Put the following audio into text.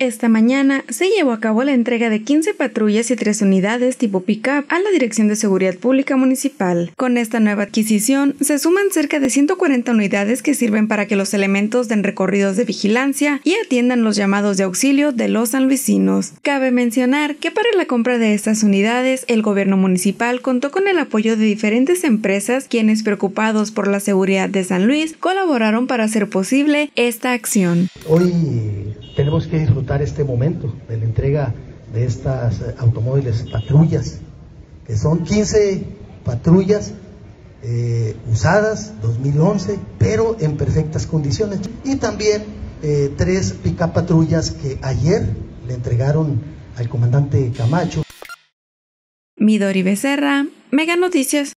Esta mañana se llevó a cabo la entrega de 15 patrullas y 3 unidades tipo pickup a la Dirección de Seguridad Pública Municipal. Con esta nueva adquisición se suman cerca de 140 unidades que sirven para que los elementos den recorridos de vigilancia y atiendan los llamados de auxilio de los sanluisinos. Cabe mencionar que para la compra de estas unidades el gobierno municipal contó con el apoyo de diferentes empresas quienes preocupados por la seguridad de San Luis colaboraron para hacer posible esta acción. Hoy tenemos que disfrutar este momento de la entrega de estas eh, automóviles patrullas, que son 15 patrullas eh, usadas, 2011, pero en perfectas condiciones. Y también eh, tres pica patrullas que ayer le entregaron al comandante Camacho. Midori Becerra, Mega Noticias.